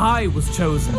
I was chosen.